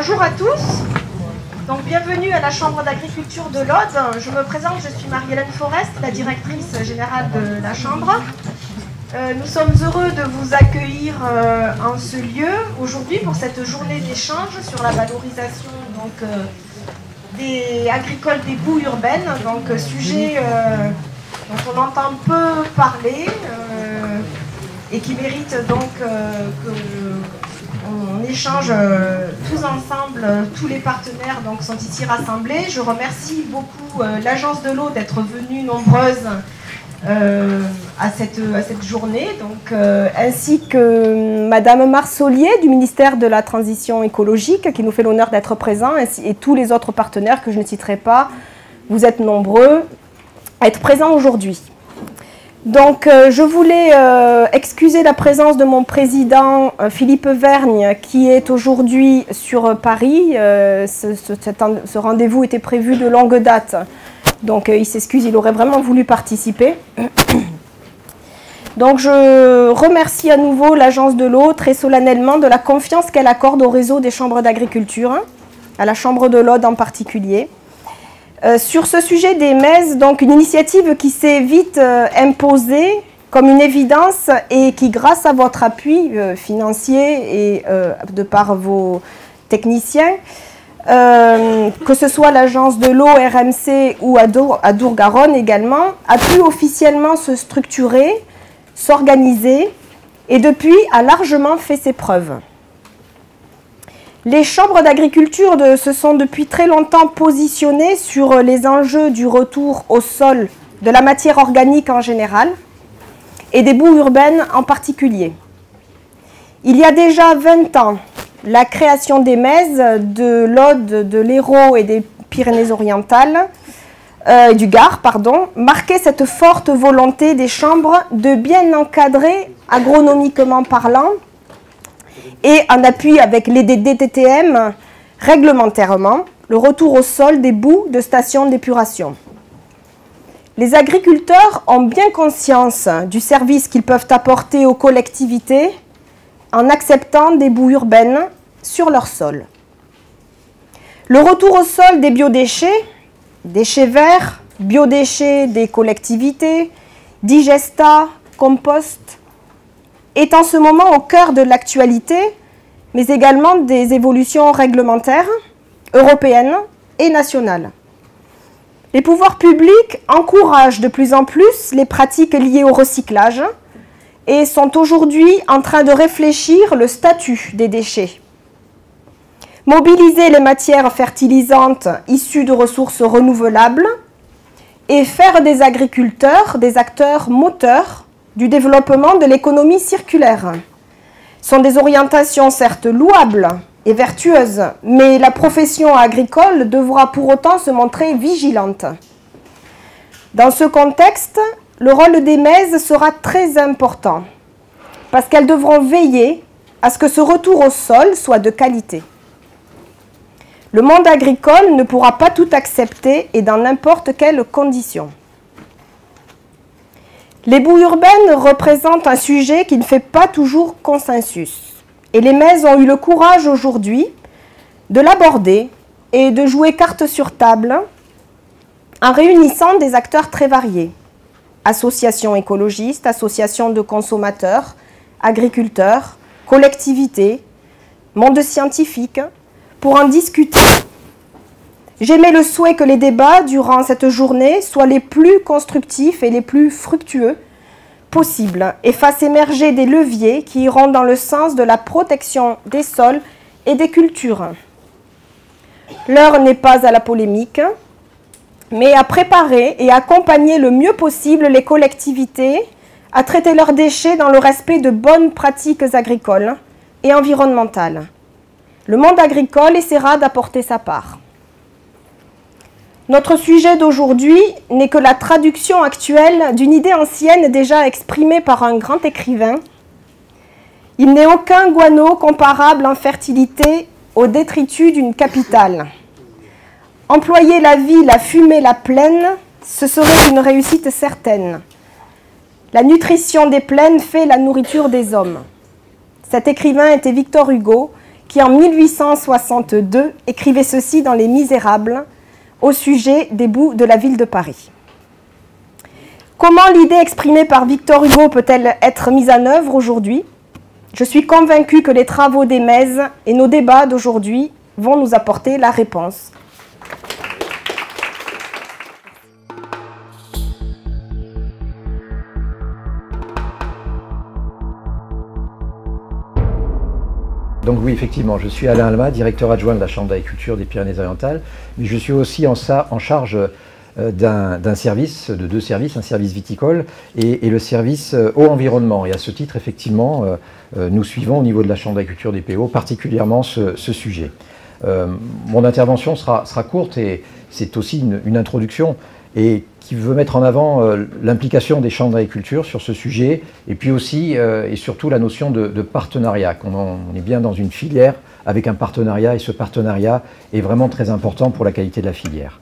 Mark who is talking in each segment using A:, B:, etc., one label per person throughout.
A: Bonjour à tous. Donc bienvenue à la Chambre d'agriculture de l'Aude. Je me présente, je suis Marie-Hélène Forest, la directrice générale de la Chambre. Euh, nous sommes heureux de vous accueillir euh, en ce lieu aujourd'hui pour cette journée d'échange sur la valorisation euh, des agricoles des boues urbaines, donc sujet dont on entend peu parler et qui mérite donc que on échange tous ensemble, tous les partenaires donc, sont ici rassemblés. Je remercie beaucoup l'Agence de l'eau d'être venue nombreuse euh, à, cette, journée, donc, euh, ainsi que Madame Marsolier du ministère de la Transition écologique qui nous fait l'honneur d'être présent, et tous les autres partenaires que je ne citerai pas. Vous êtes nombreux à être présents aujourd'hui. Donc, euh, je voulais excuser la présence de mon président Philippe Vergne, qui est aujourd'hui sur Paris. ce, ce rendez-vous était prévu de longue date donc euh, il s'excuse, il aurait vraiment voulu participer. Donc je remercie à nouveau l'Agence de l'eau très solennellement de la confiance qu'elle accorde au réseau des chambres d'agriculture, à la Chambre de l'Aude en particulier. Euh, sur ce sujet des MES, donc une initiative qui s'est vite euh, imposée comme une évidence et qui, grâce à votre appui financier et de par vos techniciens, euh, que ce soit l'agence de l'eau RMC ou à Dour-Garonne également, a pu officiellement se structurer, s'organiser et depuis a largement fait ses preuves. Les chambres d'agriculture se sont depuis très longtemps positionnées sur les enjeux du retour au sol de la matière organique en général et des boues urbaines en particulier. Il y a déjà 20 ans, la création des MES, de l'Aude, de l'Hérault et des Pyrénées-Orientales, euh, du Gard, pardon, marquait cette forte volonté des chambres de bien encadrer, agronomiquement parlant, et en appui avec les DTTM réglementairement, le retour au sol des bouts de stations d'épuration. Les agriculteurs ont bien conscience du service qu'ils peuvent apporter aux collectivités en acceptant des boues urbaines sur leur sol. Le retour au sol des biodéchets, déchets verts, biodéchets des collectivités, digesta, compost, est en ce moment au cœur de l'actualité, mais également des évolutions réglementaires, européennes et nationales. Les pouvoirs publics encouragent de plus en plus les pratiques liées au recyclage, et sont aujourd'hui en train de réfléchir le statut des déchets. Mobiliser les matières fertilisantes issues de ressources renouvelables et faire des agriculteurs des acteurs moteurs du développement de l'économie circulaire. sont des orientations certes louables et vertueuses, mais la profession agricole devra pour autant se montrer vigilante. Dans ce contexte, le rôle des MES sera très important parce qu'elles devront veiller à ce que ce retour au sol soit de qualité. Le monde agricole ne pourra pas tout accepter et dans n'importe quelles conditions. Les boues urbaines représentent un sujet qui ne fait pas toujours consensus. Et les MES ont eu le courage aujourd'hui de l'aborder et de jouer carte sur table en réunissant des acteurs très variés associations écologistes, associations de consommateurs, agriculteurs, collectivités, monde scientifique, pour en discuter. J'émets le souhait que les débats durant cette journée soient les plus constructifs et les plus fructueux possibles et fassent émerger des leviers qui iront dans le sens de la protection des sols et des cultures. L'heure n'est pas à la polémique, mais à préparer et accompagner le mieux possible les collectivités à traiter leurs déchets dans le respect de bonnes pratiques agricoles et environnementales. Le monde agricole essaiera d'apporter sa part. Notre sujet d'aujourd'hui n'est que la traduction actuelle d'une idée ancienne déjà exprimée par un grand écrivain. Il n'est aucun guano comparable en fertilité au détritus d'une capitale. Employer la vie, la fumée, la plaine, ce serait une réussite certaine. La nutrition des plaines fait la nourriture des hommes. Cet écrivain était Victor Hugo, qui en 1862 écrivait ceci dans Les Misérables au sujet des bouts de la ville de Paris. Comment l'idée exprimée par Victor Hugo peut-elle être mise en œuvre aujourd'hui? Je suis convaincue que les travaux des Mèzes et nos débats d'aujourd'hui vont nous apporter la réponse.
B: Donc oui, effectivement, je suis Alain Alma, directeur adjoint de la Chambre d'agriculture des Pyrénées-Orientales, mais je suis aussi en, charge euh, d'un service, de deux services, un service viticole et, le service euh, eau environnement. Et à ce titre, effectivement, euh, nous suivons au niveau de la Chambre d'agriculture des PO particulièrement ce, sujet. mon intervention sera, courte et c'est aussi une, introduction. Et qui veut mettre en avant euh, l'implication des chambres d'agriculture sur ce sujet, et puis aussi euh, et surtout la notion de, partenariat, qu'on on est bien dans une filière avec un partenariat, et ce partenariat est vraiment très important pour la qualité de la filière.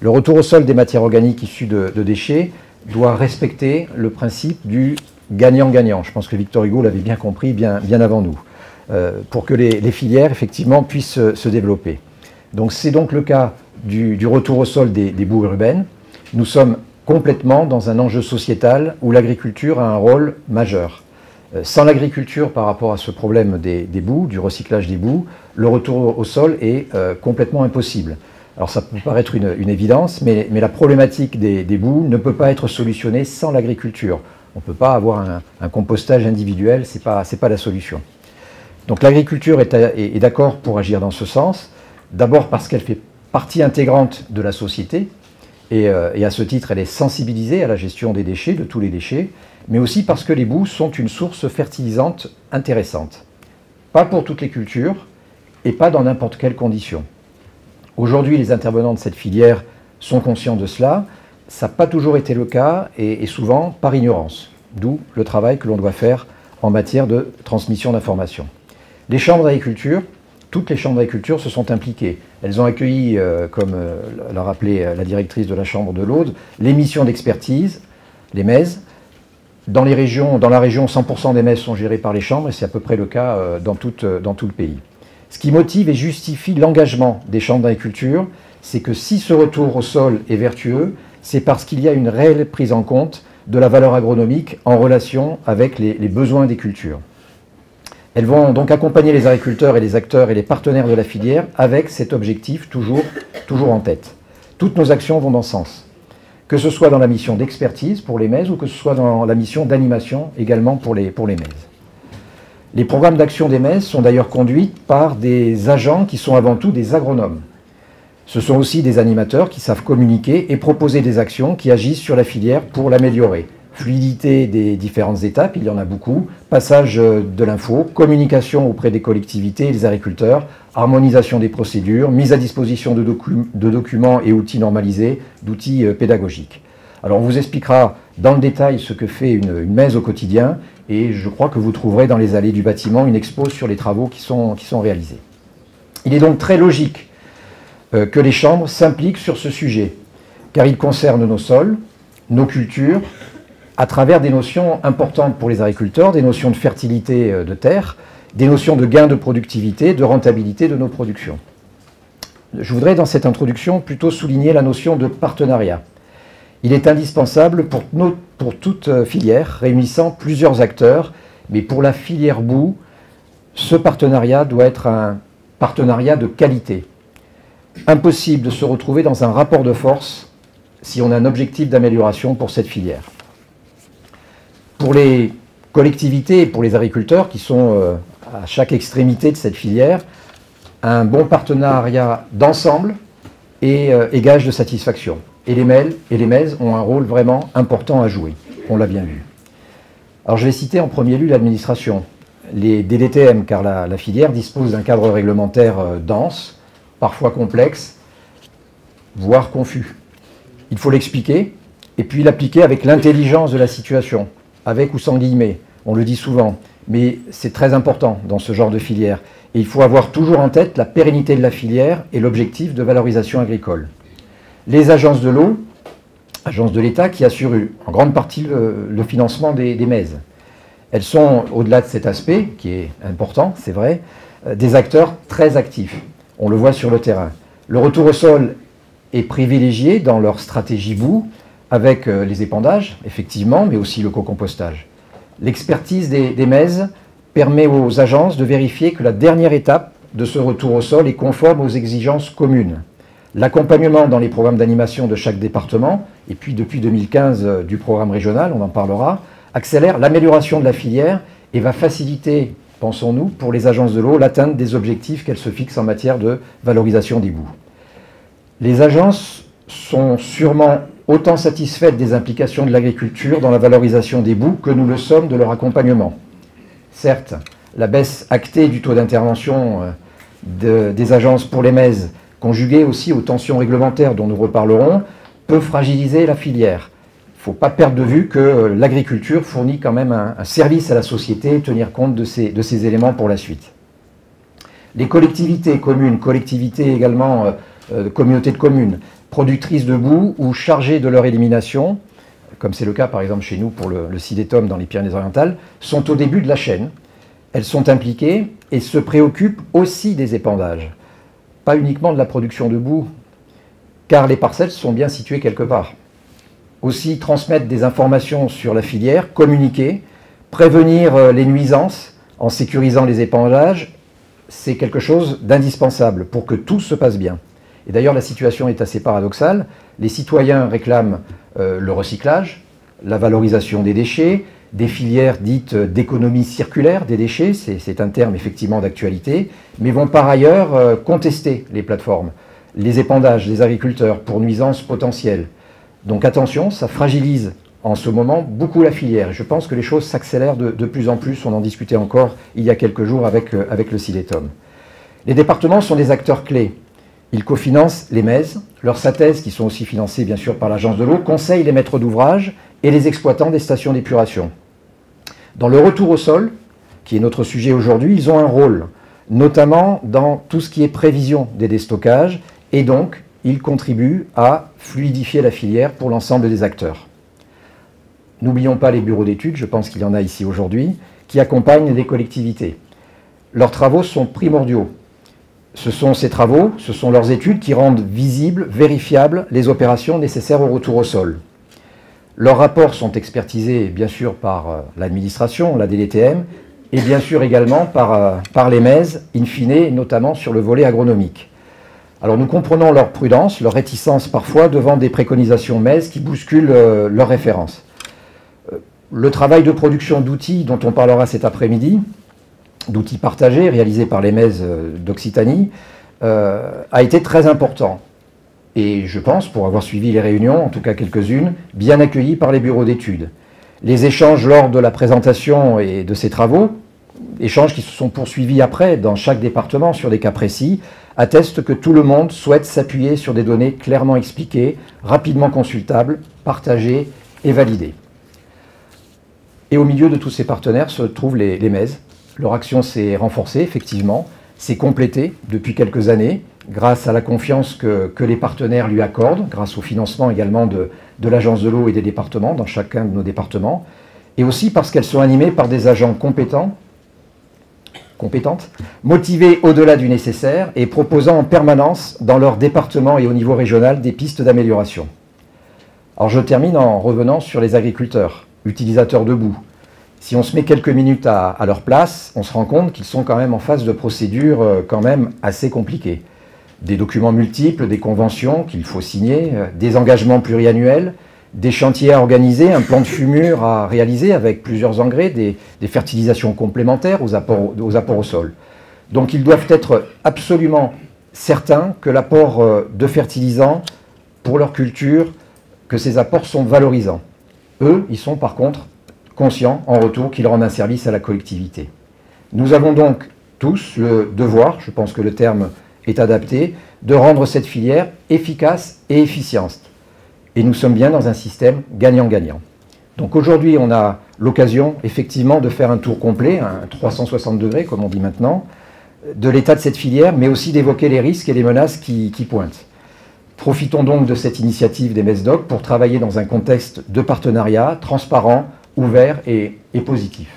B: Le retour au sol des matières organiques issues de, déchets doit respecter le principe du gagnant-gagnant. Je pense que Victor Hugo l'avait bien compris bien, bien avant nous, euh, pour que les, filières effectivement puissent se développer. Donc c'est donc le cas du, retour au sol des, des boues urbaines, nous sommes complètement dans un enjeu sociétal où l'agriculture a un rôle majeur. Euh, sans l'agriculture par rapport à ce problème des, boues, du recyclage des boues, le retour au sol est euh, complètement impossible. Alors ça peut paraître une, évidence, mais, la problématique des, boues ne peut pas être solutionnée sans l'agriculture. On ne peut pas avoir un, compostage individuel, ce n'est pas, pas, la solution. Donc l'agriculture est, est d'accord pour agir dans ce sens, d'abord parce qu'elle fait partie intégrante de la société, euh, et, à ce titre, elle est sensibilisée à la gestion des déchets, de tous les déchets, mais aussi parce que les boues sont une source fertilisante intéressante. Pas pour toutes les cultures et pas dans n'importe quelles conditions. Aujourd'hui, les intervenants de cette filière sont conscients de cela. Ça n'a pas toujours été le cas et, et souvent par ignorance, d'où le travail que l'on doit faire en matière de transmission d'informations. Les chambres d'agriculture toutes les chambres d'agriculture se sont impliquées. Elles ont accueilli, euh, comme euh, l'a rappelé euh, la directrice de la Chambre de l'Aude, les missions d'expertise, les MES. Dans, la région, 100% des MES sont gérés par les chambres et c'est à peu près le cas dans tout le pays. Ce qui motive et justifie l'engagement des chambres d'agriculture, c'est que si ce retour au sol est vertueux, c'est parce qu'il y a une réelle prise en compte de la valeur agronomique en relation avec les besoins des cultures. Elles vont donc accompagner les agriculteurs et les acteurs et les partenaires de la filière avec cet objectif toujours, en tête. Toutes nos actions vont dans ce sens. Que ce soit dans la mission d'expertise pour les MES ou que ce soit dans la mission d'animation également pour les, pour les MES. Les programmes d'action des MES sont d'ailleurs conduits par des agents qui sont avant tout des agronomes. Ce sont aussi des animateurs qui savent communiquer et proposer des actions qui agissent sur la filière pour l'améliorer fluidité des différentes étapes, il y en a beaucoup, passage euh, de l'info, communication auprès des collectivités et des agriculteurs, harmonisation des procédures, mise à disposition de, documents et outils normalisés, d'outils euh, pédagogiques. Alors on vous expliquera dans le détail ce que fait une, une au quotidien et je crois que vous trouverez dans les allées du bâtiment une expo sur les travaux qui sont, qui sont réalisés. Il est donc très logique euh, que les chambres s'impliquent sur ce sujet, car il concerne nos sols, nos cultures, à travers des notions importantes pour les agriculteurs, des notions de fertilité euh, de terre, des notions de gain de productivité, de rentabilité de nos productions. Je voudrais dans cette introduction plutôt souligner la notion de partenariat. Il est indispensable pour, pour toute euh, filière réunissant plusieurs acteurs, mais pour la filière boue, ce partenariat doit être un partenariat de qualité. Impossible de se retrouver dans un rapport de force si on a un objectif d'amélioration pour cette filière. Pour les collectivités et pour les agriculteurs qui sont euh, à chaque extrémité de cette filière, un bon partenariat d'ensemble est, euh, gage de satisfaction. Et les MEL et les MES ont un rôle vraiment important à jouer. On l'a bien vu. Alors je vais citer en premier lieu l'administration, les DDTM, car la, filière dispose d'un cadre réglementaire euh, dense, parfois complexe, voire confus. Il faut l'expliquer et puis l'appliquer avec l'intelligence de la situation avec ou sans guillemets, on le dit souvent, mais c'est très important dans ce genre de filière. Et il faut avoir toujours en tête la pérennité de la filière et l'objectif de valorisation agricole. Les agences de l'eau, agences de l'État qui assurent en grande partie le, financement des, des Elles sont, au-delà de cet aspect, qui est important, c'est vrai, des acteurs très actifs. On le voit sur le terrain. Le retour au sol est privilégié dans leur stratégie boue, avec les épandages, effectivement, mais aussi le co-compostage. L'expertise des, des MES permet aux agences de vérifier que la dernière étape de ce retour au sol est conforme aux exigences communes. L'accompagnement dans les programmes d'animation de chaque département, et puis depuis 2015 euh, du programme régional, on en parlera, accélère l'amélioration de la filière et va faciliter, pensons-nous, pour les agences de l'eau, l'atteinte des objectifs qu'elles se fixent en matière de valorisation des bouts. Les agences sont sûrement autant satisfaites des implications de l'agriculture dans la valorisation des bouts que nous le sommes de leur accompagnement. Certes, la baisse actée du taux d'intervention euh, des agences pour les MES, conjuguée aussi aux tensions réglementaires dont nous reparlerons, peut fragiliser la filière. Il ne faut pas perdre de vue que euh, l'agriculture fournit quand même un, service à la société tenir compte de ces, éléments pour la suite. Les collectivités communes, collectivités également, euh, communautés de communes, productrices de boue ou chargées de leur élimination, comme c'est le cas par exemple chez nous pour le, le dans les Pyrénées-Orientales, sont au début de la chaîne. Elles sont impliquées et se préoccupent aussi des épandages, pas uniquement de la production de boue, car les parcelles sont bien situées quelque part. Aussi transmettre des informations sur la filière, communiquer, prévenir euh, les nuisances en sécurisant les épandages, c'est quelque chose d'indispensable pour que tout se passe bien. Et d'ailleurs, la situation est assez paradoxale. Les citoyens réclament euh, le recyclage, la valorisation des déchets, des filières dites d'économie circulaire des déchets, c'est un terme effectivement d'actualité, mais vont par ailleurs euh, contester les plateformes, les épandages des agriculteurs pour nuisances potentielles. Donc attention, ça fragilise en ce moment beaucoup la filière. Je pense que les choses s'accélèrent de, plus en plus, on en discutait encore il y a quelques jours avec, euh, avec le CIDETOM. Les départements sont des acteurs clés. Ils cofinancent les MES, leurs SATES, qui sont aussi financés bien sûr par l'Agence de l'eau, conseillent les maîtres d'ouvrage et les exploitants des stations d'épuration. Dans le retour au sol, qui est notre sujet aujourd'hui, ils ont un rôle, notamment dans tout ce qui est prévision des déstockages, et donc ils contribuent à fluidifier la filière pour l'ensemble des acteurs. N'oublions pas les bureaux d'études, je pense qu'il y en a ici aujourd'hui, qui accompagnent les collectivités. Leurs travaux sont primordiaux ce sont ces travaux, ce sont leurs études qui rendent visibles, vérifiables les opérations nécessaires au retour au sol. Leurs rapports sont expertisés bien sûr par euh, l'administration, la DDTM, et bien sûr également par, euh, les MES, in fine, notamment sur le volet agronomique. Alors nous comprenons leur prudence, leur réticence parfois devant des préconisations MES qui bousculent euh, leurs références. Le travail de production d'outils dont on parlera cet après-midi d'outils partagés réalisés par les MES euh, d'Occitanie euh, a été très important. Et je pense, pour avoir suivi les réunions, en tout cas quelques-unes, bien accueillis par les bureaux d'études. Les échanges lors de la présentation et de ces travaux, échanges qui se sont poursuivis après dans chaque département sur des cas précis, attestent que tout le monde souhaite s'appuyer sur des données clairement expliquées, rapidement consultables, partagées et validées. Et au milieu de tous ces partenaires se trouvent les, les MES, leur action s'est renforcée, effectivement, s'est complétée depuis quelques années grâce à la confiance que, les partenaires lui accordent, grâce au financement également de, l'Agence de l'eau et des départements, dans chacun de nos départements, et aussi parce qu'elles sont animées par des agents compétents, compétentes, motivés au-delà du nécessaire et proposant en permanence dans leur département et au niveau régional des pistes d'amélioration. Alors je termine en revenant sur les agriculteurs, utilisateurs de boue, si on se met quelques minutes à, leur place, on se rend compte qu'ils sont quand même en phase de procédures euh, quand même assez compliquées. Des documents multiples, des conventions qu'il faut signer, euh, des engagements pluriannuels, des chantiers à organiser, un plan de fumure à réaliser avec plusieurs engrais, des, fertilisations complémentaires aux apports, aux apports au sol. Donc ils doivent être absolument certains que l'apport euh, de fertilisants pour leur culture, que ces apports sont valorisants. Eux, ils sont par contre conscient en retour qu'ils rendent un service à la collectivité. Nous avons donc tous le devoir, je pense que le terme est adapté, de rendre cette filière efficace et efficiente. Et nous sommes bien dans un système gagnant-gagnant. Donc aujourd'hui, on a l'occasion effectivement de faire un tour complet, un 360 degrés comme on dit maintenant, de l'état de cette filière, mais aussi d'évoquer les risques et les menaces qui, qui, pointent. Profitons donc de cette initiative des MESDOC pour travailler dans un contexte de partenariat transparent, ouvert et, positif.